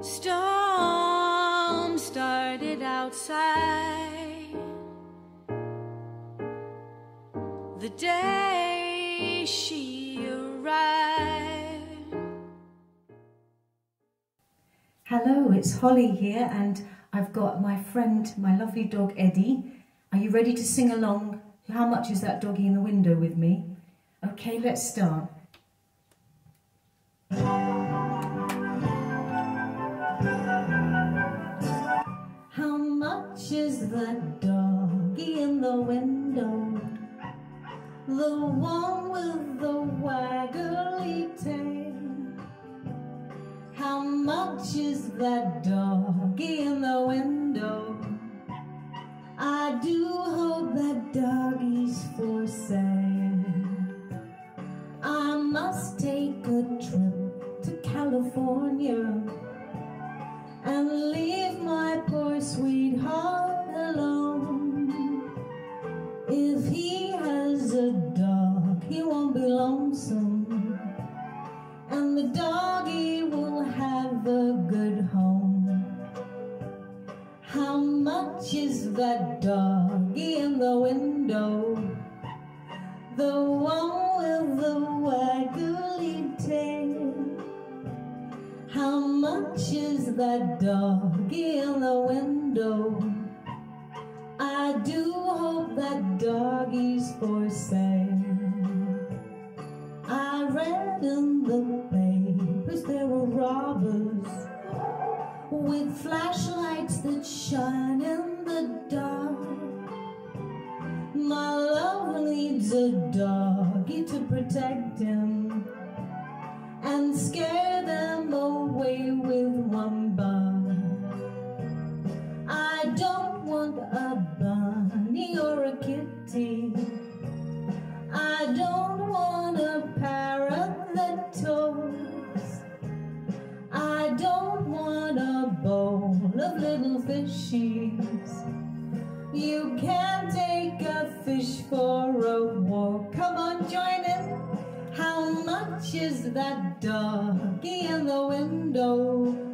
Storm started outside the day she arrived. Hello, it's Holly here, and I've got my friend, my lovely dog Eddie. Are you ready to sing along? How much is that doggy in the window with me? Okay, let's start. That doggy in the window? The one with the waggly tail. How much is that doggy in the window? I do hope that doggy's for sale. I must take a trip to California If he has a dog, he won't be lonesome, and the doggy will have a good home. How much is that doggy in the window? The one with the waggly tail. How much is that doggy in the window? I do hope that doggy's for sale. I read in the papers there were robbers with flashlights that shine in the dark. My love needs a doggy to protect him and scare them away with kitty. I don't want a parrot that talks. I don't want a bowl of little fishies. You can take a fish for a walk. Come on, join in. How much is that doggy in the window?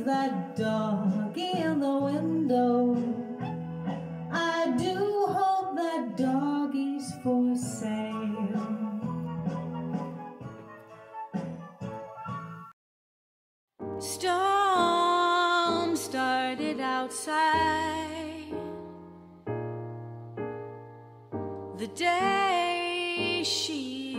That doggy in the window? I do hope that doggy's for sale. Storm started outside the day she